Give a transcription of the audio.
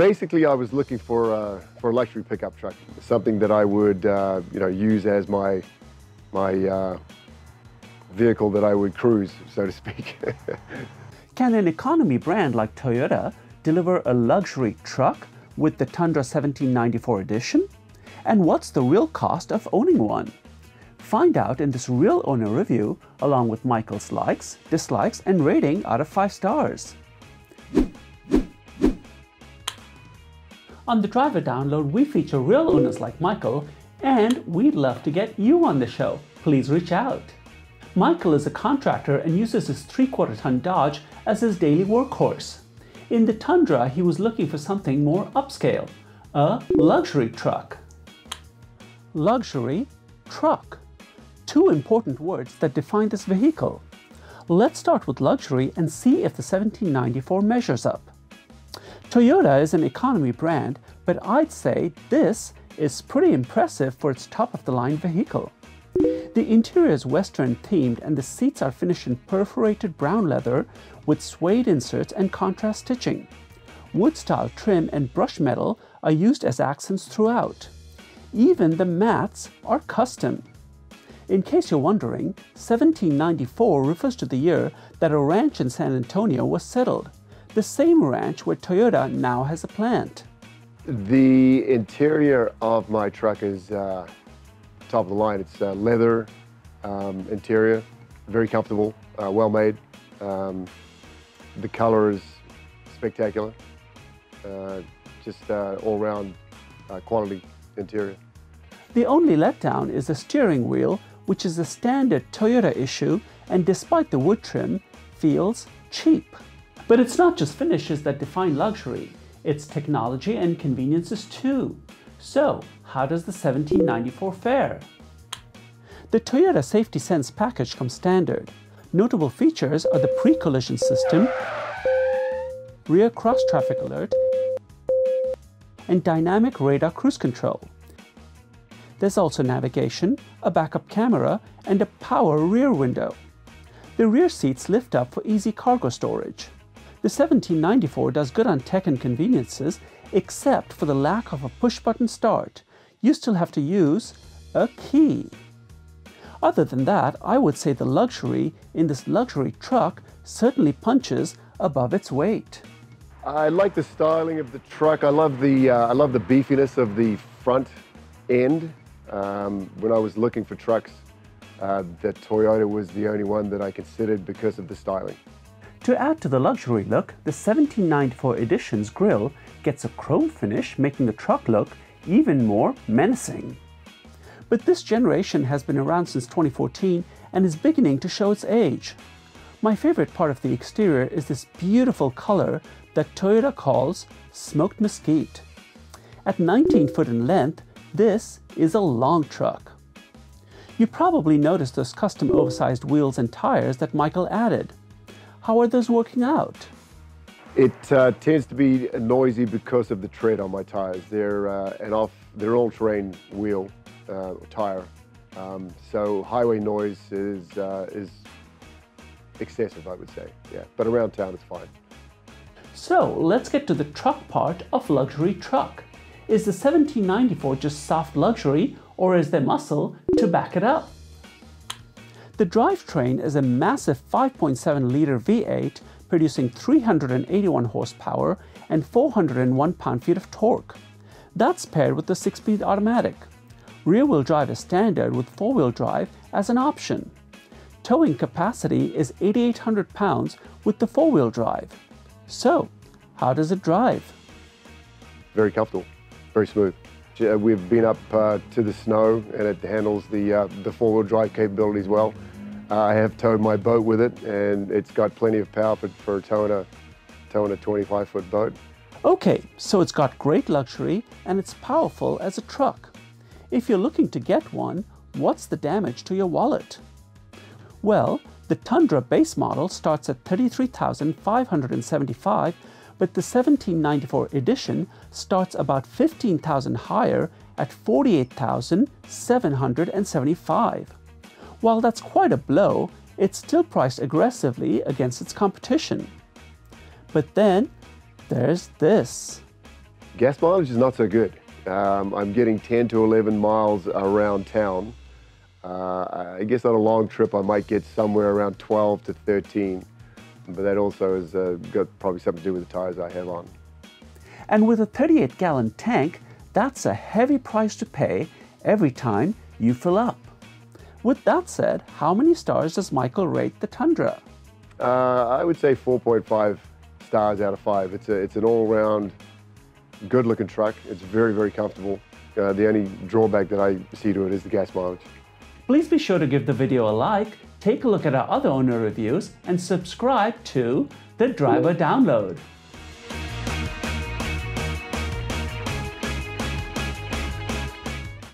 Basically, I was looking for, uh, for a luxury pickup truck, something that I would uh, you know, use as my, my uh, vehicle that I would cruise, so to speak. Can an economy brand like Toyota deliver a luxury truck with the Tundra 1794 edition? And what's the real cost of owning one? Find out in this real owner review along with Michael's likes, dislikes, and rating out of 5 stars. On the driver download, we feature real owners like Michael, and we'd love to get you on the show. Please reach out. Michael is a contractor and uses his 3 quarter ton Dodge as his daily workhorse. In the Tundra, he was looking for something more upscale, a luxury truck. Luxury truck two important words that define this vehicle. Let's start with luxury and see if the 1794 measures up. Toyota is an economy brand, but I'd say this is pretty impressive for its top-of-the-line vehicle. The interior is western themed and the seats are finished in perforated brown leather with suede inserts and contrast stitching. Wood style trim and brush metal are used as accents throughout. Even the mats are custom. In case you're wondering, 1794 refers to the year that a ranch in San Antonio was settled, the same ranch where Toyota now has a plant. The interior of my truck is uh, top of the line. It's uh, leather um, interior, very comfortable, uh, well made. Um, the color is spectacular. Uh, just uh, all round uh, quality interior. The only letdown is the steering wheel which is a standard Toyota issue and despite the wood trim, feels cheap. But it's not just finishes that define luxury, it's technology and conveniences too. So, how does the 1794 fare? The Toyota Safety Sense package comes standard. Notable features are the pre-collision system, rear cross-traffic alert, and dynamic radar cruise control. There's also navigation, a backup camera, and a power rear window. The rear seats lift up for easy cargo storage. The 1794 does good on tech and conveniences, except for the lack of a push-button start. You still have to use a key. Other than that, I would say the luxury in this luxury truck certainly punches above its weight. I like the styling of the truck. I love the, uh, I love the beefiness of the front end. Um, when I was looking for trucks, uh, the Toyota was the only one that I considered because of the styling. To add to the luxury look, the 1794 Edition's grille gets a chrome finish, making the truck look even more menacing. But this generation has been around since 2014 and is beginning to show its age. My favorite part of the exterior is this beautiful color that Toyota calls smoked mesquite. At 19 foot in length, this is a long truck. You probably noticed those custom oversized wheels and tires that Michael added. How are those working out? It uh, tends to be noisy because of the tread on my tires. They're uh, an off, they're all-terrain wheel uh, tire, um, so highway noise is uh, is excessive, I would say. Yeah, but around town it's fine. So let's get to the truck part of luxury truck. Is the 1794 just soft luxury or is there muscle to back it up? The drivetrain is a massive 5.7 litre V8 producing 381 horsepower and 401 pound-feet of torque. That's paired with the 6-speed automatic. Rear-wheel drive is standard with 4-wheel drive as an option. Towing capacity is 8,800 pounds with the 4-wheel drive. So, how does it drive? Very comfortable very smooth. We've been up uh, to the snow and it handles the, uh, the four-wheel drive capability as well. Uh, I have towed my boat with it and it's got plenty of power for, for towing a, towing a 25-foot boat. Okay, so it's got great luxury and it's powerful as a truck. If you're looking to get one, what's the damage to your wallet? Well, the Tundra base model starts at 33,575 but the 1794 edition starts about 15,000 higher at 48,775. While that's quite a blow, it's still priced aggressively against its competition. But then there's this. Gas mileage is not so good. Um, I'm getting 10 to 11 miles around town. Uh, I guess on a long trip I might get somewhere around 12 to 13, but that also has uh, got probably something to do with the tires I have on. And with a 38 gallon tank, that's a heavy price to pay every time you fill up. With that said, how many stars does Michael rate the Tundra? Uh, I would say 4.5 stars out of 5. It's, a, it's an all-round good looking truck. It's very, very comfortable. Uh, the only drawback that I see to it is the gas mileage. Please be sure to give the video a like, take a look at our other owner reviews, and subscribe to The Driver Download.